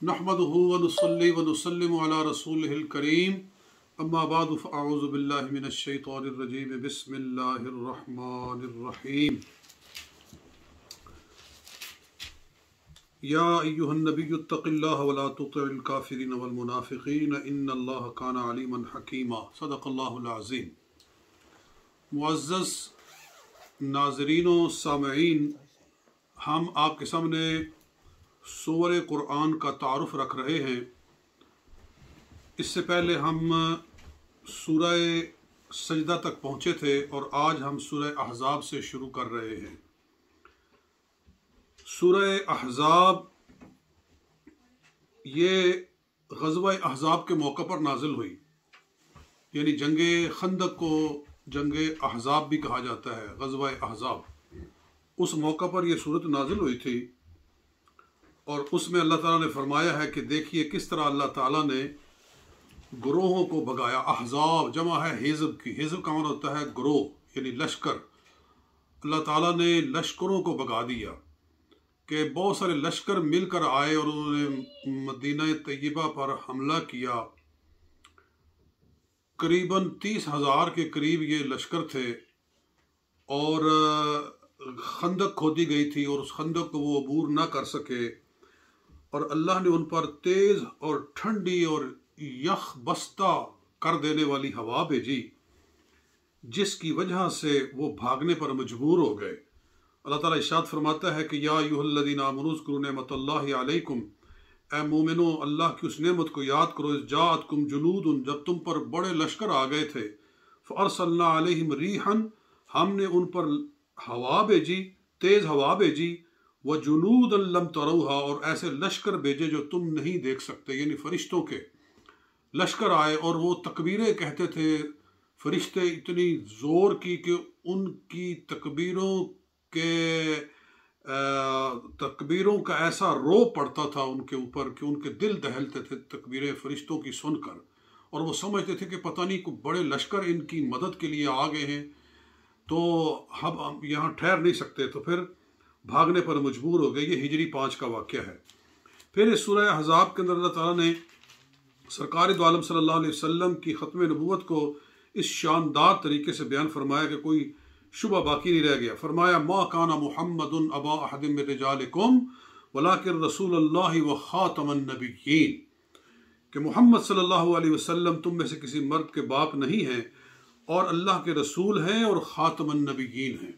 नहमदहू वनसल्ली वनसल्लिम अला रसूलिल करीम अम्मा बाद फ़अऊज़ु बिल्लाहि मिनश शैतानिर रजीम बिस्मिल्लाहिर रहमानिर रहीम या अय्युहन नबियुत्तक़िल्लाह वला तुतिल काफिरीन वल मुनाफिकीन इन्नल्लाह काना अलीमन हकीमा सदक़ल्लाहुल अज़ीम नाज़रीन सामईन हम आपके सामने सूर कुरान का तारुफ रख रहे हैं। इससे पहले हम सूरह सजदा तक पहुँचे थे और आज हम सूरह अहज़ाब से शुरू कर रहे हैं। सूरह अहज़ाब, ये गजवा अहज़ाब के मौके पर नाजिल हुई। यानी जंग खंदक को जंग अहज़ाब भी कहा जाता है, गजवा अहज़ाब। उस मौका पर यह सूरत नाजिल हुई थी। और उसमें अल्लाह ताला ने फरमाया है कि देखिए किस तरह अल्लाह ताला ने ग्रोहों को भगाया। अहजाब, जमा है हिजब की। हिजब का मतलब होता है? ग्रोह, यानी लश्कर। अल्लाह ताला ने लश्करों को भगा दिया कि बहुत सारे लश्कर मिलकर आए और उन्होंने मदीना तय्यबा पर हमला किया। करीबन तीस हज़ार के करीब ये लश्कर थे और खंदक खोदी गई थी और उस खंदक को वो अबूर ना कर सके। और अल्लाह ने उन पर तेज और ठंडी और यख बस्ता कर देने वाली हवा भेजी, जिसकी वजह से वो भागने पर मजबूर हो गए। अल्लाह ताला इशाद फरमाता है कि, या यूहल्लदीन आमनुज़ नमतल्लाकुम ए मोमिनो, अल्लाह की उस नेमत को याद करो इस जात कुम जुलूद जब तुम पर बड़े लश्कर आ गए थे। फ़रसल्ला रीहन, हमने उन पर हवा भेजी, तेज़ हवा भेजी व जुनूद लम तरुहा, और ऐसे लश्कर भेजे जो तुम नहीं देख सकते, यानी फरिश्तों के। लश्कर आए और वो तकबीरें कहते थे, फरिश्ते इतनी ज़ोर की कि उनकी तकबीरों के तकबीरों का ऐसा रो पड़ता था उनके ऊपर कि उनके दिल दहलते थे तकबीरें फरिश्तों की सुनकर। और वो समझते थे कि पता नहीं को बड़े लश्कर इनकी मदद के लिए आ गए हैं। तो हम यहाँ ठहर नहीं सकते। तो फिर भागने पर मजबूर हो गए। ये हिजरी पाँच का वाक्य है। फिर इस सूरह हज़ाब के अंदर अल्लाह ताला ने सरकार आलम सल्लल्लाहु अलैहि वसल्लम की ख़त्म नबूत को इस शानदार तरीके से बयान फरमाया कि कोई शुबा बाकी नहीं रह गया। फरमाया, मा काना मोहम्मद अबा अहदम रसूल व ख़ातमनबीन कि मोहम्मद सल्लल्लाहु अलैहि वसल्लम तुम में से किसी मर्द के बाप नहीं हैं, और अल्लाह के रसूल हैं और ख़ातमनबीन हैं।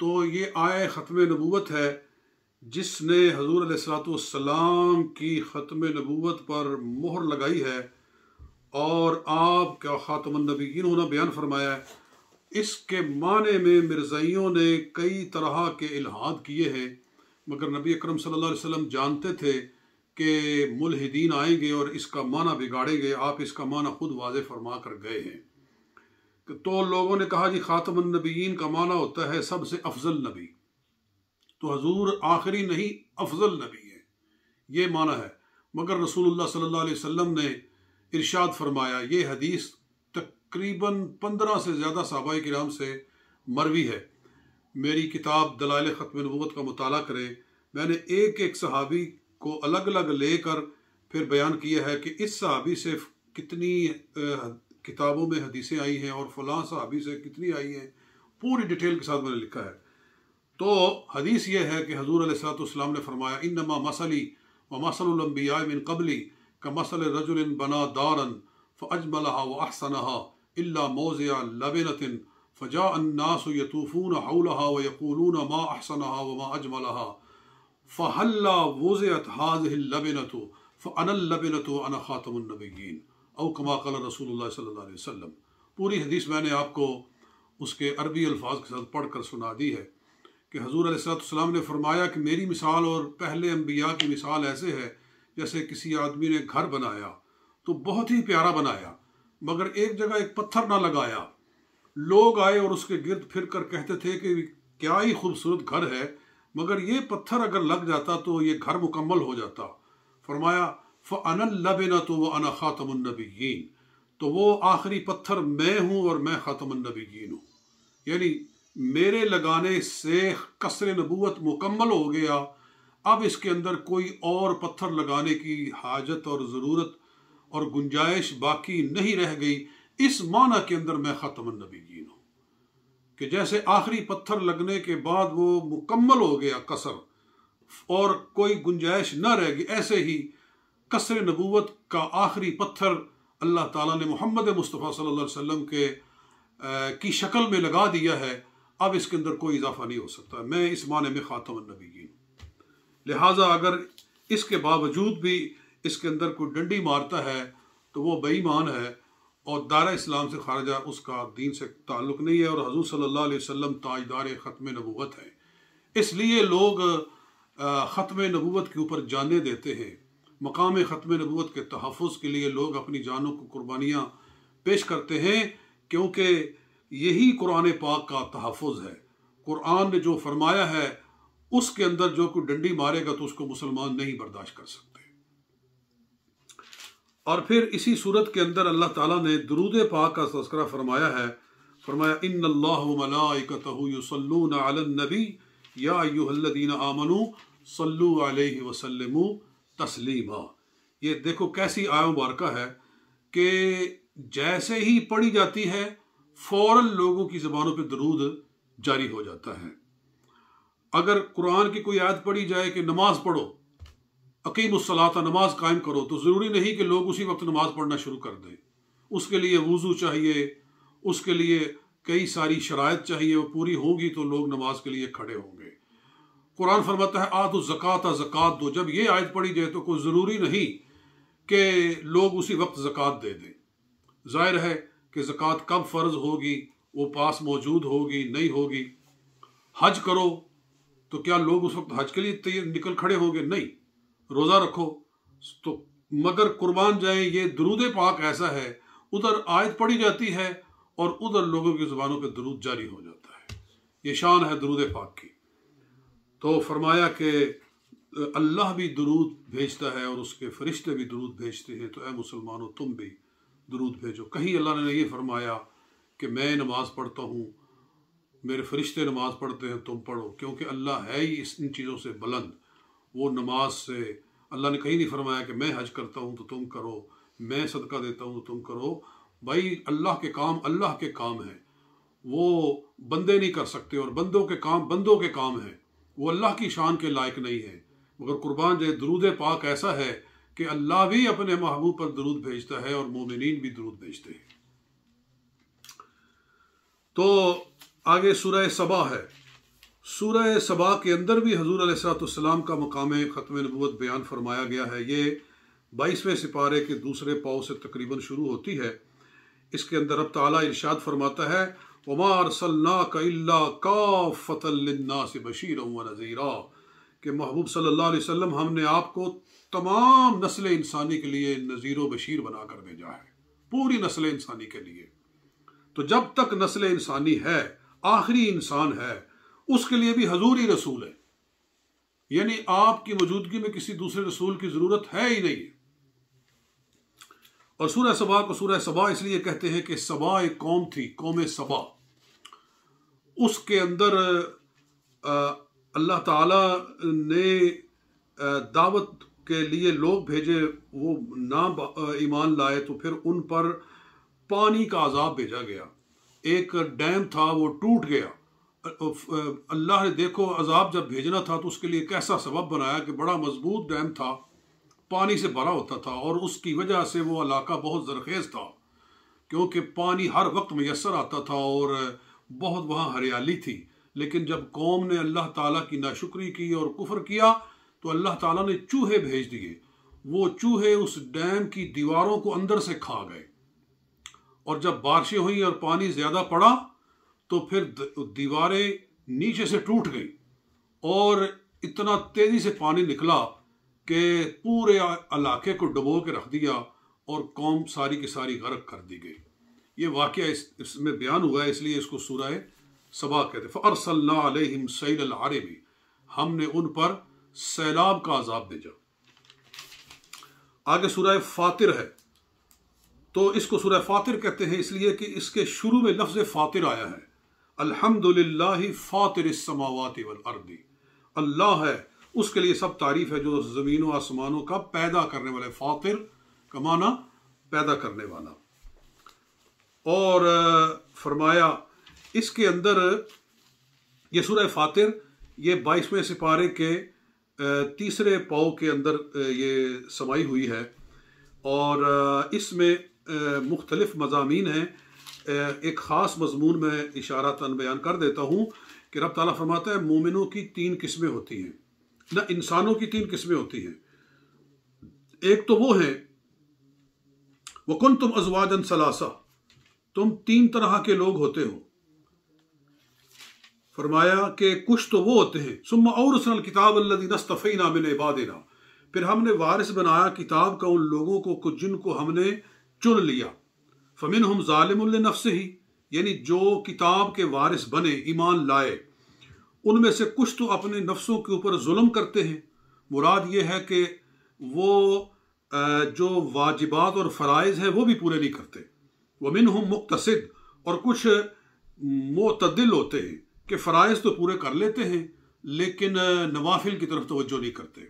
तो ये आय ख़त्म नबूत है, जिसने हजूर सलाम की ख़त्म नबूत पर मोहर लगाई है और आप क्या ख़ातमनबीन होना बयान फरमाया है। इसके माने में मिर्ज़ाइयों ने कई तरह के इलाहाद किए हैं, मगर नबी अकरम सल्लल्लाहु अलैहि वसल्लम जानते थे कि मुलहिदीन आएँगे और इसका माना बिगाड़ेंगे। आप इसका माना खुद वाज फरमा कर गए हैं। तो लोगों ने कहा जी ख़ातमनबीन का माना होता है सबसे अफजल नबी। तो हजूर आखिरी नहीं, अफजल नबी है। ये माना है। मगर रसूलुल्लाह सल्लल्लाहु अलैहि वसल्लम ने इरशाद फरमाया, ये हदीस तकरीबन पंद्रह से ज़्यादा सहाबा कराम से मरवी है। मेरी किताब दलाल ख़त्म नबूत का मताल करें। मैंने एक एक सहाबी को अलग अलग लेकर फिर बयान किया है कि इस सहाबी से कितनी किताबों में हदीसें आई हैं और फलां साहबी से कितनी आई हैं, पूरी डिटेल के साथ मैंने लिखा है। तो हदीस ये है कि हजूर सलाम ने फरमाया इन नमा मसली व मसलम्बिया मिन कबली, का मसल रजुल बना दारन फ़जमलहा व अहसनहा, इल्ला मौज़िया लबिनतिन, फ़जा अन्नास यतूफ़ून हौलहा व यकूलून मा अहसनहा व मा अजमलहा, फ़हल्ला वज़ियत हाज़िहिल लबिनतु, फ़अनल लबिनतु अना ख़ातमुन्नबिय्यीन औ कमा कल रसूल सल्लल्लाहु पूरी हदीस मैंने आपको उसके अरबी अल्फाज के साथ पढ़ कर सुना दी है कि हजूर सलाम ने फरमाया कि मेरी मिसाल और पहले अम्बिया की मिसाल ऐसे है, जैसे किसी आदमी ने घर बनाया तो बहुत ही प्यारा बनाया, मगर एक जगह एक पत्थर ना लगाया। लोग आए और उसके गिरद फिर कर कहते थे कि क्या ही खूबसूरत घर है, मगर ये पत्थर अगर लग जाता तो ये घर मुकम्मल हो जाता। फरमाया फ़नल लबिना तो वह अना ख़ातमनबीन तो वो आखिरी पत्थर मैं हूँ और मैं ख़ातमनबीन हूँ। यानी मेरे लगाने से कसर नबूत मुकम्मल हो गया। अब इसके अंदर कोई और पत्थर लगाने की हाजत और ज़रूरत और गुंजाइश बाकी नहीं रह गई। इस माना के अंदर मैं ख़त्म नबीन हूँ। कि जैसे आखिरी पत्थर लगने के बाद वो मुकम्मल हो गया कसर, और कोई गुंजाइश न रह गई, ऐसे ही कसर नबूत का आखिरी पत्थर अल्लाह ताला ने मोहम्मद मुस्तफ़ा सल्लल्लाहु अलैहि वसल्लम के आ, की शक्ल में लगा दिया है। अब इसके अंदर कोई इजाफा नहीं हो सकता। मैं इस माने में ख़ातम लिहाजा अगर इसके बावजूद भी इसके अंदर कोई डंडी मारता है तो वो बेईमान है और दारा इस्लाम से खारजा उसका दीन से ताल्लुक़ नहीं है और हजूर अलैहि वसल्लम ताजदार ख़त्म नबूत है। इसलिए लोग ख़त्म नबूत के ऊपर जाने देते हैं। मकाम ख़त्म नबूवत के तहफ़ के लिए लोग अपनी जानों को कुर्बानियाँ पेश करते हैं, क्योंकि यही कुरान पाक का तहफ़ है। कुरान ने जो फरमाया है, उसके अंदर जो कोई डंडी मारेगा तो उसको मुसलमान नहीं बर्दाश्त कर सकते। और फिर इसी सूरत के अंदर अल्लाह ताला ने दरूद पाक का तस्करा फरमाया है। फरमाया इन नबी, या आमनु सल्लु तस्लीमा ये देखो कैसी आय मुबारक है कि जैसे ही पढ़ी जाती है, फ़ौरन लोगों की ज़बानों पे दरूद जारी हो जाता है। अगर कुरान की कोई आयत पढ़ी जाए कि नमाज़ पढ़ो अकीमसलाता नमाज़ कायम करो तो ज़रूरी नहीं कि लोग उसी वक्त नमाज़ पढ़ना शुरू कर दें। उसके लिए वज़ू चाहिए, उसके लिए कई सारी शरात चाहिए, वो पूरी होगी तो लोग नमाज़ के लिए खड़े होंगे। कुरान फरमाता है आ तो ज़क़़त ज़क़़त दो। जब ये आयत पढ़ी जाए तो कोई ज़रूरी नहीं कि लोग उसी वक्त ज़क़़त दे दें। ज़ाहिर है कि ज़क़़त कब फ़र्ज़ होगी, वो पास मौजूद होगी, नहीं होगी। हज करो तो क्या लोग उस वक्त हज के लिए निकल खड़े होंगे? नहीं। रोज़ा रखो। तो मगर कुर्बान जाए, ये दरूद पाक ऐसा है, उधर आयत पढ़ी जाती है और उधर लोगों की ज़ुबानों पर दरूद जारी हो जाता है। ये शान है दरूद पाक की। तो फरमाया कि अल्लाह भी दरूद भेजता है और उसके फरिश्ते भी दरूद भेजते हैं। तो ए मुसलमानों, तुम भी दरूद भेजो। कहीं अल्लाह ने ये फरमाया कि, मैं नमाज़ पढ़ता हूँ, मेरे फरिश्ते नमाज़ पढ़ते हैं, तुम पढ़ो। क्योंकि अल्लाह है ही इस, इन चीज़ों से बुलंद। वो नमाज़ से, अल्लाह ने कहीं नहीं फरमाया कि, मैं हज करता हूँ तो तुम करो, मैं सदका देता हूँ तो तुम करो। भाई, अल्लाह के काम, अल्लाह के काम हैं। वो बंदे नहीं कर सकते और बंदों के काम, बंदों के काम हैं। वो अल्लाह की शान के लायक नहीं है। मगर कुर्बान जो दरूद पाक ऐसा है कि अल्लाह भी अपने महबूब पर दरूद भेजता है और मोमिन भी दरूद भेजते हैं। तो आगे सुरह सबा है। सूरह सबा के अंदर भी हजूर सलाम का मकाम ख़त्म नबूत बयान फरमाया गया है। ये बाईसवें सिपारे के दूसरे पाव से तकरीबन शुरू होती है। इसके अंदर अब ताला इरशाद फरमाता है सल्ला फ़तलन्ना से बशीर नज़ीरा कि महबूब वसल्लम हमने आपको तमाम नस्ल इंसानी के लिए नज़ीर बशीर बना कर भेजा है, पूरी नस्ल इंसानी के लिए। तो जब तक नस्ल इंसानी है, आखिरी इंसान है, उसके लिए भी हजूर रसूल है। यानी आपकी मौजूदगी में किसी दूसरे रसूल की ज़रूरत है ही नहीं। और सूर्य सबा को सूर्य सबा इसलिए कहते हैं कि सबा एक कौम थी, कौम सबा। उसके अंदर अल्लाह ताला ने दावत के लिए लोग भेजे, वो ना ईमान लाए तो फिर उन पर पानी का अजाब भेजा गया। एक डैम था, वो टूट गया। अल्लाह ने देखो, अजाब जब भेजना था तो उसके लिए कैसा सबब बनाया कि बड़ा मज़बूत डैम था, पानी से भरा होता था, और उसकी वजह से वो इलाका बहुत जरखेज़ था, क्योंकि पानी हर वक्त मैसर आता था, और बहुत वहाँ हरियाली थी। लेकिन जब कौम ने अल्लाह ताला की नाशुक्री की और कुफर किया तो अल्लाह ताला ने चूहे भेज दिए। वो चूहे उस डैम की दीवारों को अंदर से खा गए। और जब बारिशें हुई और पानी ज़्यादा पड़ा तो फिर दीवारें नीचे से टूट गई और इतना तेज़ी से पानी निकला कि पूरे इलाके को डुबो के रख दिया और कौम सारी की सारी गर्क कर दी गई। ये वाक़ इस, इसमें बयान हुआ है इसलिए इसको सुरह सबा कहते फ़रसल्लाम सैल भी हमने उन पर सैलाब का अजाब भेजा। आगे सुरह फातिर है। तो इसको सुरह फातिर कहते हैं इसलिए कि इसके शुरू में लफ्ज़ फातिर आया है। अल्हम्दुलिल्लाह फातिर समावाति वल अर्दी। अल्लाह है उसके लिए सब तारीफ़ है जो ज़मीनों आसमानों का पैदा करने वाले फातिर कमाना पैदा करने वाला। और फरमाया, इसके अंदर, ये सूरह फातिर, ये बाईसवें सिपारे के तीसरे पाव के अंदर ये समाई हुई है। और इसमें मुख्तलिफ़ मजामी हैं। एक ख़ास मजमून में इशारा तन बयान कर देता हूँ कि रब ताला फरमाता है, मोमिनों की तीन किस्में होती हैं। न, इंसानों की तीन किस्में होती हैं। एक तो वो हैं वकुन तुम अजवाजन सलासा तुम तीन तरह के लोग होते हो। फरमाया कि कुछ तो वो होते हैं। सुम और सल किताब अल्लदीनस्तफ़ी नामिन इबादिना। फिर हमने वारिस बनाया किताब का उन लोगों को कुछ जिनको हमने चुन लिया। फ़मिन हम ालिम नफ्स ही यानी जो किताब के वारिस बने, ईमान लाए। उनमें से कुछ तो अपने नफ्सों के ऊपर जुल्म करते हैं। मुराद ये है कि वो जो वाजिबात और फ़राइज़ हैं, वो भी पूरे नहीं करते। वमिन हम मुख्तसिद और कुछ मतदिल होते हैं कि फ़राइज़ तो पूरे कर लेते हैं, लेकिन नवाफिल की तरफ़ तोज्जो नहीं करते।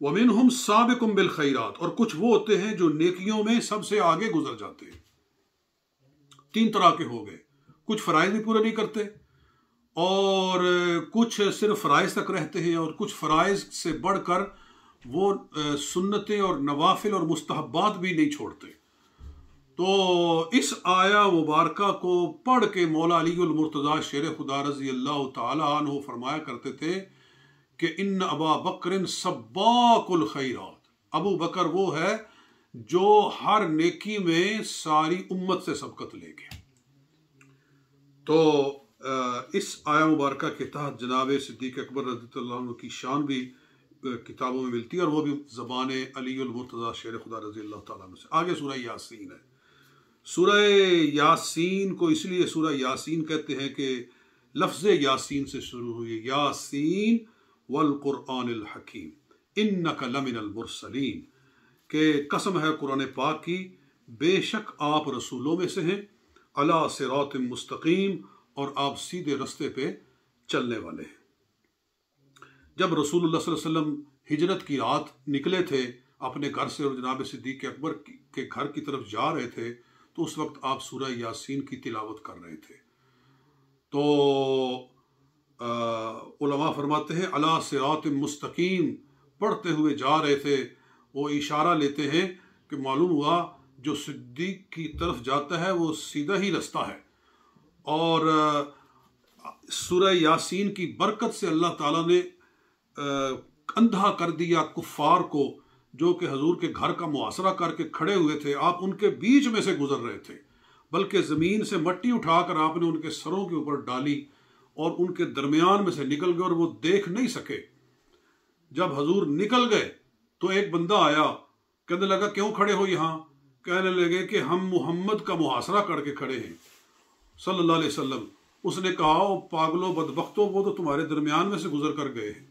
वमिन हम साबिकुम बिल खैरात, और कुछ वो होते हैं जो नेकियों में सबसे आगे गुजर जाते हैं। तीन तरह के हो गए। कुछ फ़राइज़ भी पूरे नहीं करते, और कुछ सिर्फ़ फ़राइज़ तक रहते हैं, और कुछ फ़राइज़ से बढ़ कर वो सुन्नतें और नवाफिल और मुस्तहबात भी नहीं छोड़ते। तो इस आया मुबारक को पढ़ के मौला अलीमरतज़ा शेर खुदा रज़ी अल्लाह तु फरमाया करते थे कि इन अबा बकर सब्बाकुल खैरात। अबू बकर वो है जो हर नेकी में सारी उम्मत से सबकत ले गए तो इस आया मुबारक के तहत जनाब सिद्दीक अकबर रज़ी की शान भी किताबों में मिलती है और वो भी ज़बान अलीमरतज़ा शेर खुदा रज़ी अल्लाह से। आगे सूरह यासीन है। सूरह यासीन को इसलिए सूरह यासीन कहते हैं कि लफ्ज़ यासीन से शुरू हुई। यासीन वल कुरान हकीम। इन नकलमिनमरसलीन के कसम है कुरान पाक की, बेशक आप रसूलों में से हैं, अला सिरात मुस्तकीम, और आप सीधे रस्ते पे चलने वाले हैं। जब रसूल वसल्लम हिजरत की रात निकले थे, अपने घर से और जनाब सिद्दीक अकबर के घर की तरफ़ जा रहे थे तो उस वक्त आप सूरह यासीन की तिलावत कर रहे थे। तो उलमा फरमाते हैं, अला सिरात मुस्तकीम, पढ़ते हुए जा रहे थे। वो इशारा लेते हैं कि मालूम हुआ जो सिद्दीक की तरफ़ जाता है, वो सीधा ही रास्ता है। और, सूरह यासीन की बरकत से अल्लाह ताला ने अंधा कर दिया कुफ़ार को जो कि हजूर के घर का मुआसरा करके खड़े हुए थे, आप उनके बीच में से गुजर रहे थे। बल्कि ज़मीन से मट्टी उठाकर आपने उनके सरों के ऊपर डाली और उनके दरमियान में से निकल गए और वो देख नहीं सके। जब हजूर निकल गए तो एक बंदा आया, कहने लगा, क्यों खड़े हो यहाँ? कहने लगे कि हम मोहम्मद का मुहासरा करके खड़े हैं। सल्लल्लाहु अलैहि वसल्लम, उसने कहा पागलो, बदबख्तो, वो तो तुम्हारे दरमियान में से गुजर कर गए हैं।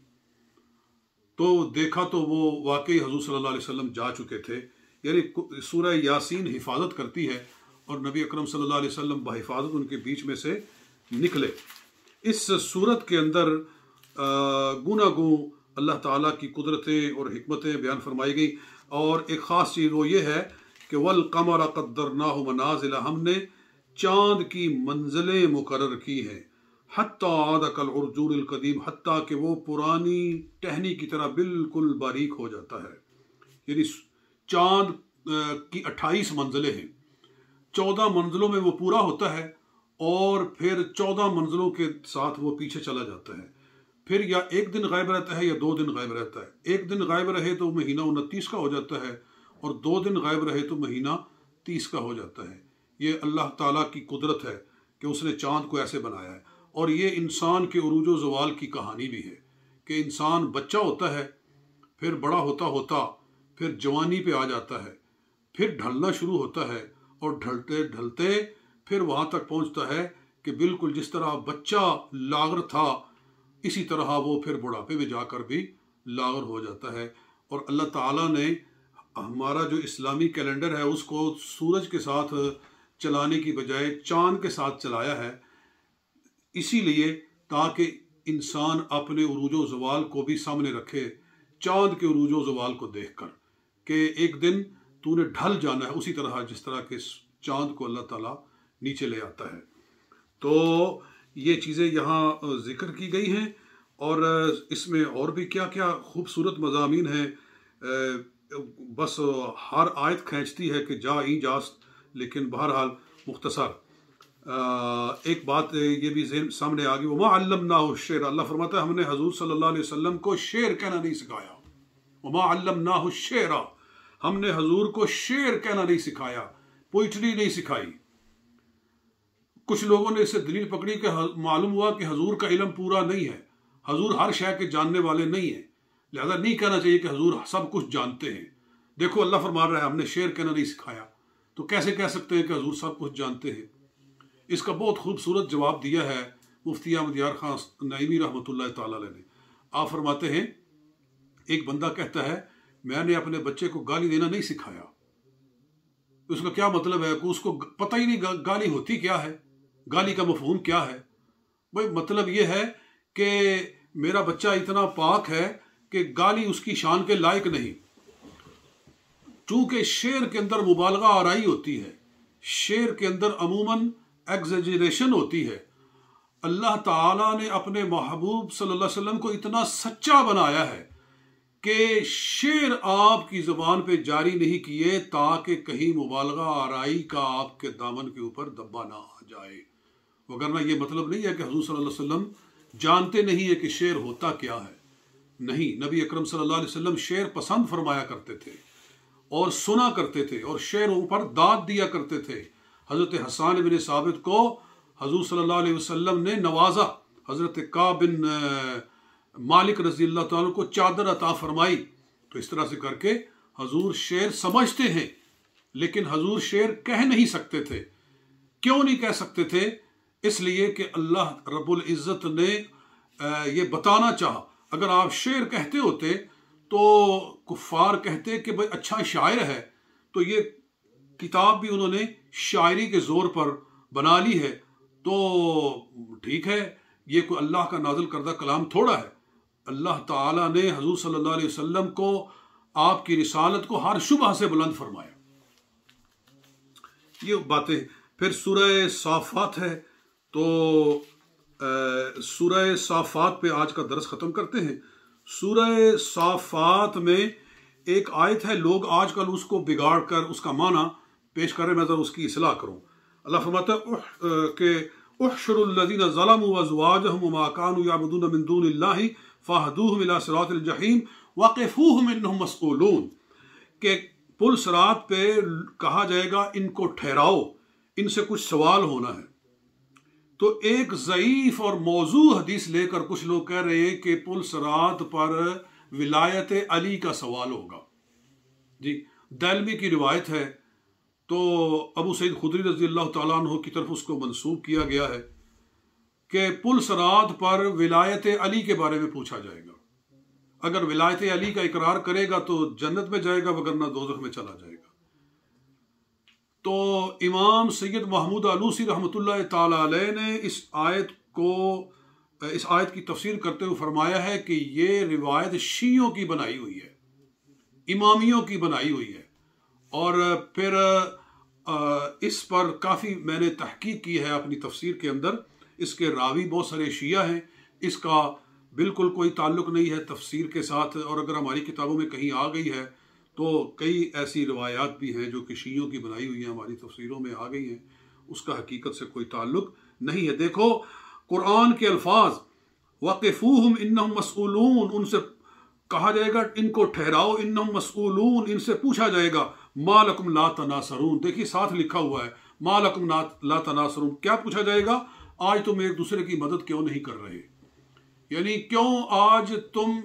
तो देखा तो वो वाकई हजूर अलैहि वसल्लम जा चुके थे। यानी सूरह यासीन हिफाजत करती है और नबी अकरम सल्लल्लाहु अलैहि वसल्लम बहिफाजत उनके बीच में से निकले। इस सूरत के अंदर गुना गु अल्लाह ताला की कुदरतें और हमतें बयान फरमाई गई। और एक ख़ास चीज़ वो ये है कि वल कमर कदर ना मनाजिल, हमने चाँद की मंजिलें मुकर की हैं। हत्यादकल अर्जुल कदीम हत्या कि वो पुरानी टहनी की तरह बिल्कुल बारीक हो जाता है। यानी चाँद की अट्ठाईस मंजिलें हैं। चौदह मंजिलों में वो पूरा होता है और फिर चौदह मंजिलों के साथ वो पीछे चला जाता है। फिर या एक दिन गायब रहता है या दो दिन गायब रहता है। एक दिन गायब रहे तो महीना उनतीस का हो जाता है और दो दिन गायब रहे तो महीना तीस का हो जाता है। ये अल्लाह ताला की कुदरत है कि उसने चाँद को ऐसे बनाया है। और ये इंसान के अरूज जवाल की कहानी भी है कि इंसान बच्चा होता है, फिर बड़ा होता होता, फिर जवानी पे आ जाता है, फिर ढलना शुरू होता है और ढलते ढलते फिर वहाँ तक पहुँचता है कि बिल्कुल जिस तरह बच्चा लागर था, इसी तरह वो फिर बुढ़ापे में जाकर भी लागर हो जाता है। और अल्लाह ताला ने हमारा जो इस्लामी कैलेंडर है, उसको सूरज के साथ चलाने की बजाय चाँद के साथ चलाया है। इसीलिए ताकि इंसान अपने उरूज जवाल को भी सामने रखे, चाँद के उरूज जवाल को देख कर कि एक दिन तूने ढल जाना है उसी तरह जिस तरह के चाँद को अल्लाह ताला नीचे ले आता है। तो ये चीज़ें यहाँ ज़िक्र की गई हैं और इसमें और भी क्या क्या खूबसूरत मजामी हैं। बस हर आयत खींचती है कि जा ई जास्त, लेकिन बहरहाल मुख्तसर। एक बात ये भी सामने आ गई, वमा अल्लम ना शेर। अल्लाह फरमाता है, हमने हजूर सल्लल्लाहु अलैहि वसल्लम को शेर कहना नहीं सिखाया। वमा अल्लम ना शेरा। हमने हजूर को शेर कहना नहीं सिखाया, पोइट्री नहीं सिखाई। कुछ लोगों ने इसे दलील पकड़ी कि मालूम हुआ कि हजूर का इलम पूरा नहीं है। हजूर हर शय के जानने वाले नहीं है। लिहाजा नहीं कहना चाहिए कि हजूर सब कुछ जानते हैं। देखो, अल्लाह फरमा रहा है, हमने शेर कहना नहीं सिखाया। तो कैसे कह सकते हैं कि हजूर सब कुछ जानते हैं? इसका बहुत खूबसूरत जवाब दिया है मुफ्ती अहमद यार खान नईमी रहमत ने। आप फरमाते हैं, एक बंदा कहता है, मैंने अपने बच्चे को गाली देना नहीं सिखाया। उसका क्या मतलब है उसको पता ही नहीं गाली होती क्या है? गाली का मफहूम क्या है? भाई मतलब यह है कि मेरा बच्चा इतना पाक है कि गाली उसकी शान के लायक नहीं। चूँकि शेर के अंदर मुबालगा आरई होती है, शेर के अंदर अमूमन एग्जेजरेशन होती है। अल्लाह ताला ने अपने महबूब सल्लल्लाहु अलैहि वसल्लम को इतना सच्चा बनाया है कि शेर आपकी ज़ुबान पे जारी नहीं किए ताकि कहीं मुबालगा आरई का आपके दामन के ऊपर दब्बा ना आ जाए। वगरना ये मतलब नहीं है कि हजूर वसल्लम जानते नहीं है कि शेर होता क्या है। नहीं, नबी अकरम सल्लल्लाहु अलैहि वसल्लम शेर पसंद फरमाया करते थे और सुना करते थे और शेरों पर दाद दिया करते थे। हज़रत हसान बिन साबित को हजूर अलैहि वसल्लम ने नवाजा। हज़रत का बिन मालिक रज़ी अल्लाह को चादर अता फरमाई। तो इस तरह से करके हजूर शेर समझते हैं, लेकिन हजूर शेर कह नहीं सकते थे। क्यों नहीं कह सकते थे? इसलिए कि अल्लाह रब्बुल इज़्ज़त ने ये बताना चाहा। अगर आप शेर कहते होते तो कुफार कहते कि भाई अच्छा शायर है तो ये किताब भी उन्होंने शायरी के ज़ोर पर बना ली है। तो ठीक है, ये कोई अल्लाह का नाजल करदा कलाम थोड़ा है। अल्लाह ताला ने हजूर सल्लल्लाहु अलैहि वसल्लम को, आपकी रिसालत को हर शुबह से बुलंद फरमाया। ये बातें, फिर सूरह साफात है। तो सूरह साफात पे आज का दरस ख़त्म करते हैं। सूरह साफात में एक आयत है, लोग आजकल उसको बिगाड़ कर उसका माना पेश करें मैं ज़रा उसकी असलाह करूँ। अल्लाह फरमाता के उहशरुल्लज़ीन ज़लम वज़वाजहुम माकानु याबुदून के पुल सरात पे कहा जाएगा, इनको ठहराओ, इनसे कुछ सवाल होना है। तो एक ज़यीफ़ और मौजू हदीस लेकर कुछ लोग कह रहे हैं कि पुल सरात पर विलायत अली का सवाल होगा। जी, दैलमी की रिवायत है तो अबू सईद खुदरी रज़ी अल्लाह तु की तरफ़ उसको मंसूब किया गया है कि पुल सरात पर विलायत अली के बारे में पूछा जाएगा। अगर विलायत अली का इकरार करेगा तो जन्नत में जाएगा, वगरना दोजख में चला जाएगा। तो इमाम सैयद महमूद आलूसी रहमत ने इस आयत को, इस आयत की तफसीर करते हुए फरमाया है कि ये रिवायत शीयों की बनाई हुई है, इमामियों की बनाई हुई है। और फिर इस पर काफ़ी मैंने तहकीक की है अपनी तफसीर के अंदर। इसके रावी बहुत सारे शिया हैं। इसका बिल्कुल कोई ताल्लुक नहीं है तफसीर के साथ। और अगर हमारी किताबों में कहीं आ गई है तो कई ऐसी रवायात भी हैं जो कि शीयों की बनाई हुई हैं, हमारी तफसीरों में आ गई हैं। उसका हकीकत से कोई ताल्लुक नहीं है। देखो, कुरान के अल्फाज, वाकिफ़ूहम इन मसूलून उनसे कहा जाएगा, इनको ठहराओ इन मसूलून इनसे पूछा जाएगा मालकुम ला तनासरून। देखिए, साथ लिखा हुआ है, मालकुम ला तनासरून। क्या पूछा जाएगा? आज तुम एक दूसरे की मदद क्यों नहीं कर रहे? यानी क्यों आज तुम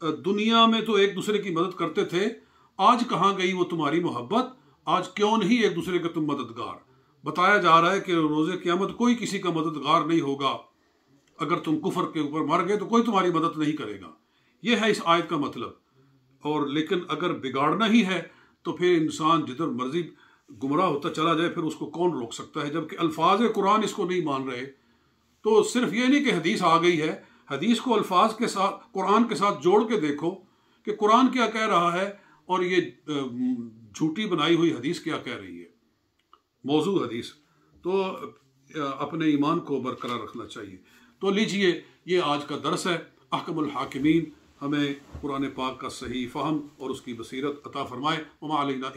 दुनिया में तो एक दूसरे की मदद करते थे, आज कहाँ गई वो तुम्हारी मोहब्बत? आज क्यों नहीं एक दूसरे का तुम मददगार? बताया जा रहा है कि रोज़े क़्यामत कोई किसी का मददगार नहीं होगा। अगर तुम कुफर के ऊपर मर गए तो कोई तुम्हारी मदद नहीं करेगा। यह है इस आयत का मतलब। और लेकिन अगर बिगाड़ना ही है तो फिर इंसान जिधर मर्ज़ी गुमराह होता चला जाए, फिर उसको कौन रोक सकता है? जबकि अल्फाज कुरान इसको नहीं मान रहे। तो सिर्फ़ ये नहीं कि हदीस आ गई है, हदीस को अल्फाज के साथ, कुरान के साथ जोड़ के देखो कि कुरान क्या कह रहा है और ये झूठी बनाई हुई हदीस क्या कह रही है। मौजू हदीस। तो अपने ईमान को बरकरार रखना चाहिए। तो लीजिए, ये आज का दरस है, अहकमुल हाकिमीन। हमें कुरान पाक का सही फ़हम और उसकी बसीरत अता फ़रमाए उमा अलना